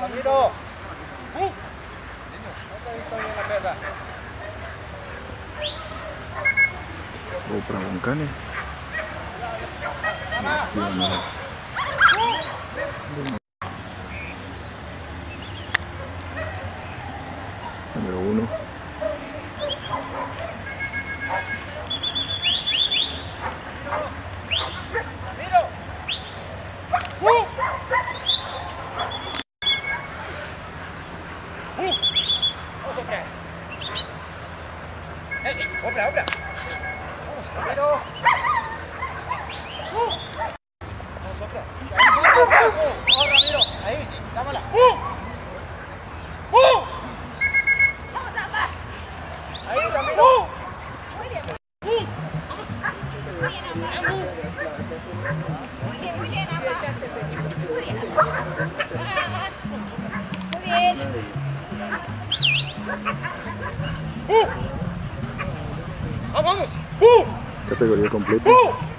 Ramiro. No te he visto bien la perra. O para Bancane. Número uno. Ramiro. Uh. Uh. Vamos, hombre. Eh, hombre, hombre. Vamos, Ramiro. Uh. Vamos, hombre. ¡Vamos! ¡Oh, Ramiro! Ahí, dámela. ¡Uh! ¡Uh! Ahí, Ramiro. ¡Uh! Muy bien. Vamos. Muy bien. Muy bien, muy bien. Muy bien. Ah, Muy bien. ¡Vamos! ¡Uh! Categoría completa. ¡Uh!